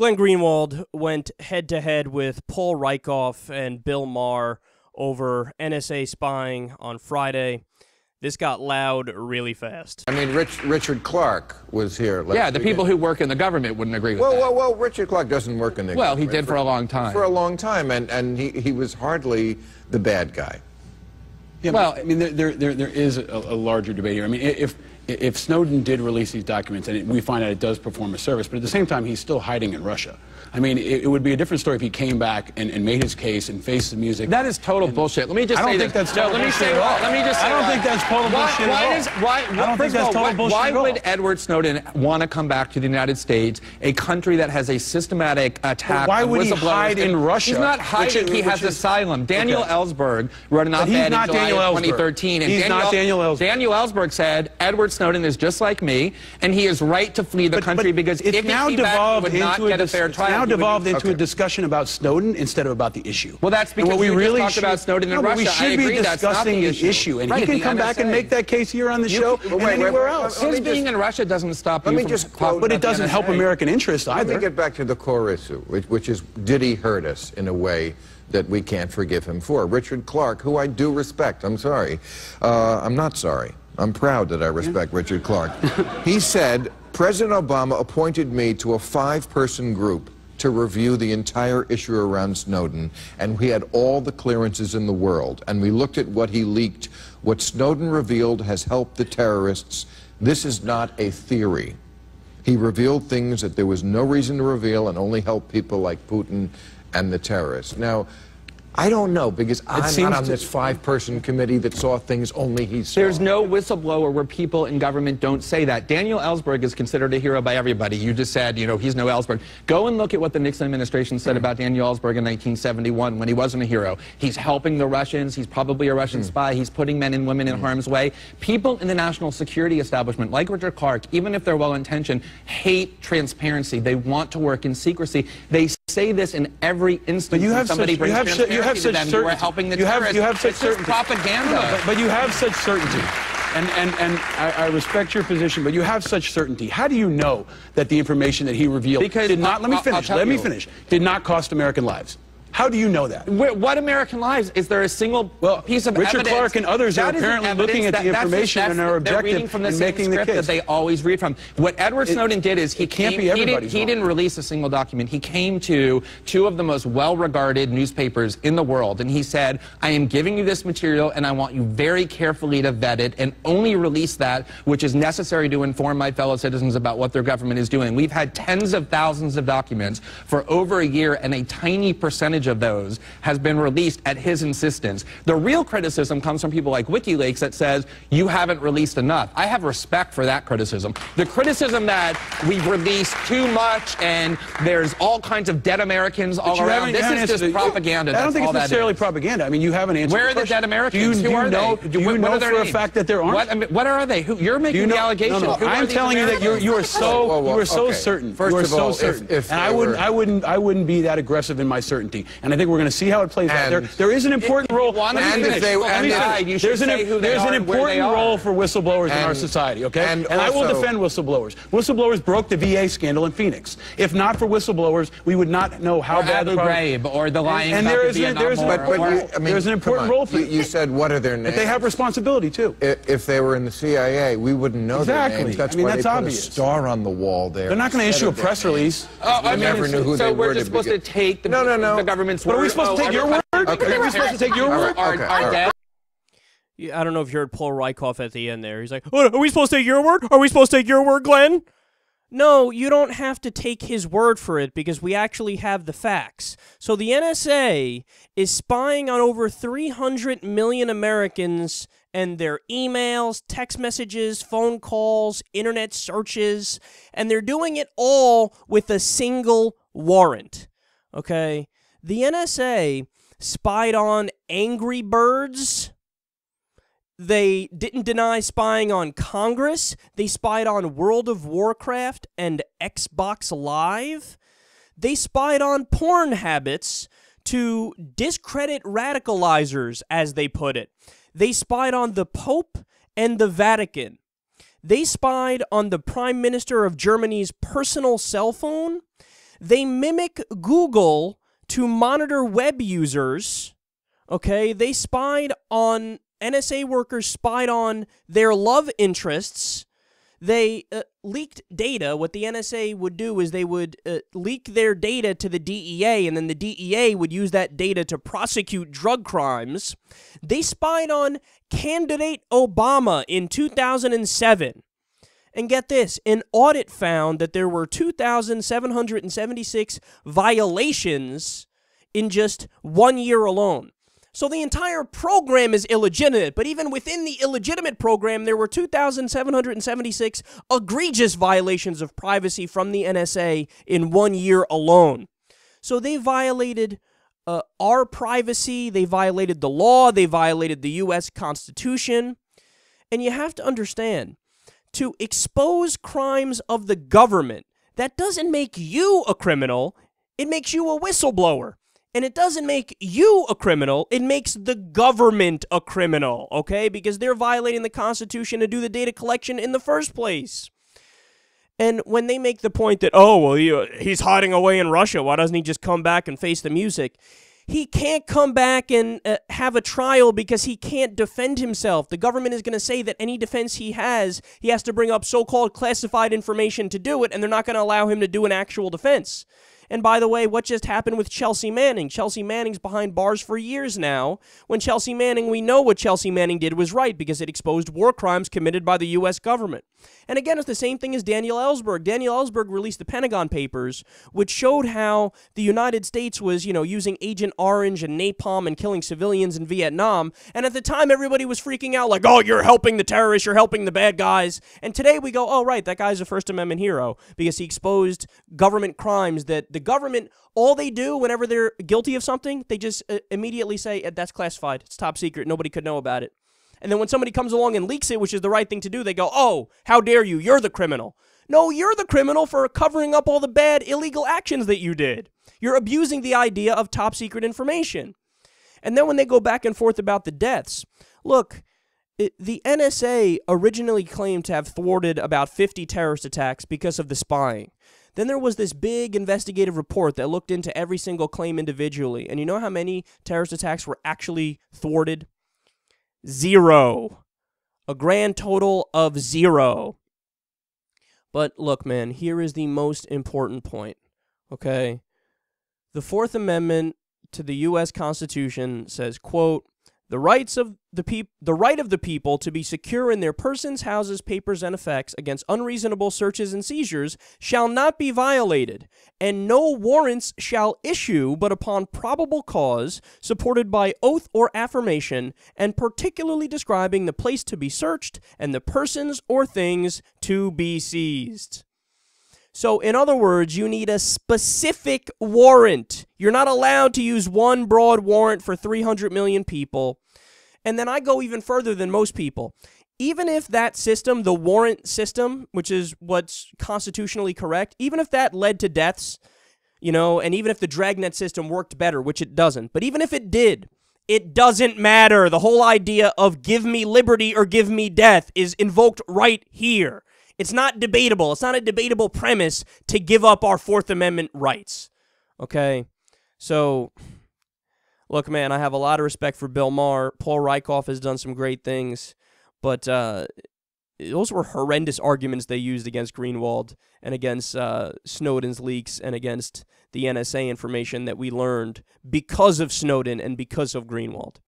Glenn Greenwald went head to head with Paul Rieckhoff and Bill Maher over NSA spying on Friday. This got loud really fast. I mean, Rich, Richard Clarke was here. Last Yeah, the people who work in the government wouldn't agree with Well, that. well, well. Richard Clarke doesn't work in the. Well, he did for a long time. For a long time, and and he he was hardly the bad guy. Yeah, Well- well, I mean, there, there, there, there is a, a larger debate here. I mean, if if Snowden did release these documents and we find out it does perform a service, but at the same time, he's still hiding in Russia. I mean, it, it would be a different story if he came back and, and made his case and faced the music. That is total bullshit. Let me just I don't say think this. that's no, total let me say all. Let me just say I don't why. think that's total why, bullshit why. Does, why, I don't think that's total why, bullshit why would Edward Snowden want to come back to the United States, a country that has a systematic attack why would he hide in Russia? He's not hiding. is- he has is- asylum. Daniel Okay. Ellsberg wrote an op-ed in not July Daniel of Ellsberg. 2013. And He's Daniel, not Daniel Ellsberg. Daniel Ellsberg said Edward Snowden is just like me, and he is right to flee the But- country because if now he came back, would not get a fair trial. Now devolved into okay. a discussion about Snowden instead of about the issue. Well, that's because what we you just really talked should, about Snowden in no, but we Russia. I should be agree, discussing the the issue. issue, and Right, he can the come back and make that case here on the show Wait, and wait, wait, anywhere wait, else. His being just- in Russia doesn't stop Let you me from just quote- But it doesn't help American interests either. Let either. me get back to the core issue, which, which is did he hurt us in a way that we can't forgive him for? Richard Clarke, who I do respect, I'm sorry. Uh, I'm not sorry. I'm proud that I respect Richard Clarke. he said, President Obama appointed me to a five-person group to review the entire issue around Snowden, and we had all the clearances in the world, and we looked at what he leaked. What Snowden revealed has helped the terrorists. This is not a theory. He revealed things that there was no reason to reveal and only helped people like Putin and the terrorists. Now, I don't know because I'm seems not on this five-person committee that saw things only he saw. There's no whistleblower where people in government don't say that. Daniel Ellsberg is considered a hero by everybody. You just said, you know, he's no Ellsberg. Go and look at what the Nixon administration said about Daniel Ellsberg in 1971 when he wasn't a hero. He's helping the Russians. He's probably a Russian hmm. spy. He's putting men and women in hmm. harm's way. People in the national security establishment, like Richard Clarke, even if they're well-intentioned, hate transparency. They want to work in secrecy. They say this in every instance. But you have somebody such, brings you have, you have such certainty. You are helping the you have, terrorists. you have such it's certainty. propaganda. No, no, but, but you have such certainty. And, and, and I, I respect your position, but you have such certainty. How do you know that the information that he revealed Because did not, I'll- let me finish, let me finish, did not cost American lives? How do you know that? Where- What American lives? Is there a single Well, piece of Richard evidence? Clarke and others are apparently looking at That- the information that's- and are objective from the same making the script that they always read from. What Edward It- Snowden did is he it can't came, be he, didn't, he didn't release a single document. He came to two of the most well-regarded newspapers in the world, and he said, "I am giving you this material, and I want you very carefully to vet it, and only release that which is necessary to inform my fellow citizens about what their government is doing." We've had tens of thousands of documents for over a year, and a tiny percentage of those has been released at his insistence. The real criticism comes from people like WikiLeaks that says you haven't released enough. I have respect for that criticism. The criticism that we've released too much and there's all kinds of dead Americans all But you around. This is just the- propaganda. I don't think it's necessarily propaganda. I mean, you haven't answered Where are the question. dead Americans? Do you, Who do you are know, they? Do you what, know what are their a fact that there aren't? What, I mean, what are they? Who, you're making you know, the allegation. No, no, I'm these telling you that you're, you are so Whoa, whoa, you are so okay. certain. First you are of all, if- certain. if and they I wouldn't I wouldn't I wouldn't be that aggressive in my certainty. And I think we're going to see how it plays out. There there is an important role. want let me to And if they- and if- finish. you should there's an, say who they there's an are and where they important role for whistleblowers in our society, okay? and I will defend whistleblowers. Whistleblowers broke the VA scandal in Phoenix. If not for whistleblowers, we would not know how bad the Abu problem- or the lying and about there is an, there's an But, but you, I mean, there's an important on. role for you, you said what are their names? But they have responsibility too. If they were in the CIA, we wouldn't know Exactly. their names. That's I mean, why that's they put obvious. a star on the wall there. They're not going to issue a press release. Oh, I mean, never knew who so they we're were just to supposed begin- to take the, No, no, no. the government's But word. are we supposed to Oh, take your word? everybody- Are we supposed to take your word? Our, okay, our all right. dad Yeah, I don't know if you heard Paul Rieckhoff at the end there. He's like, "What, are we supposed to take your word? Are we supposed to take your word, Glenn? No, you don't have to take his word for it because we actually have the facts. So the NSA is spying on over 300 million Americans and their emails, text messages, phone calls, internet searches, and they're doing it all with a single warrant. Okay? The NSA spied on Angry Birds. They didn't deny spying on Congress. They spied on World of Warcraft and Xbox Live. They spied on porn habits to discredit radicalizers, as they put it. They spied on the Pope and the Vatican. They spied on the Prime Minister of Germany's personal cell phone. They mimic Google to monitor web users. Okay, they spied on NSA workers spied on their love interests. They uh, leaked data. What the NSA would do is they would uh, leak their data to the DEA, and then the DEA would use that data to prosecute drug crimes. They spied on candidate Obama in 2007. And get this an audit found that there were 2,776 violations in just one year alone. So the entire program is illegitimate, but even within the illegitimate program, there were 2,776 egregious violations of privacy from the NSA in one year alone. So they violated uh, our privacy, they violated the law, they violated the U.S. Constitution. And you have to understand to expose crimes of the government, that doesn't make you a criminal, it makes you a whistleblower. And it doesn't make you a criminal, it makes the government a criminal, okay? Because they're violating the Constitution to do the data collection in the first place. And when they make the point that, oh, well, he, he's hiding away in Russia, why doesn't he just come back and face the music? He can't come back and uh, have a trial because he can't defend himself. The government is going to say that any defense he has, he has to bring up so called classified information to do it, and they're not going to allow him to do an actual defense. And by the way, what just happened with Chelsea Manning? Chelsea Manning's behind bars for years now. When Chelsea Manning, we know what Chelsea Manning did was right because it exposed war crimes committed by the U.S. government. And again, it's the same thing as Daniel Ellsberg. Daniel Ellsberg released the Pentagon Papers, which showed how the United States was, you know, using Agent Orange and napalm and killing civilians in Vietnam. And at the time, everybody was freaking out like, oh, you're helping the terrorists, you're helping the bad guys. And today we go, oh, right, that guy's a First Amendment hero because he exposed government crimes that the government, all they do whenever they're guilty of something, they just uh, immediately say, that's classified, it's top secret, nobody could know about it. And then when somebody comes along and leaks it, which is the right thing to do, they go, oh, how dare you? You're the criminal. No, you're the criminal for covering up all the bad illegal actions that you did. You're abusing the idea of top secret information. And then when they go back and forth about the deaths, look, it, the NSA originally claimed to have thwarted about 50 terrorist attacks because of the spying. Then there was this big investigative report that looked into every single claim individually. And you know how many terrorist attacks were actually thwarted? Zero. A grand total of zero. But look, man, here is the most important point. Okay? The Fourth Amendment to the US Constitution says, quote, the rights of the peop- the right of the people to be secure in their persons, houses, papers, and effects against unreasonable searches and seizures shall not be violated, and no warrants shall issue but upon probable cause, supported by oath or affirmation, and particularly describing the place to be searched and the persons or things to be seized. So, in other words, you need a specific warrant. You're not allowed to use one broad warrant for 300 million people. And then I go even further than most people. Even if that system, the warrant system, which is what's constitutionally correct, even if that led to deaths, you know, and even if the dragnet system worked better, which it doesn't, but even if it did, it doesn't matter. The whole idea of give me liberty or give me death is invoked right here. It's not debatable. It's not a debatable premise to give up our Fourth Amendment rights. Okay? So look, man, I have a lot of respect for Bill Maher. Paul Rieckhoff has done some great things, but uh, those were horrendous arguments they used against Greenwald and against uh, Snowden's leaks and against the NSA information that we learned because of Snowden and because of Greenwald.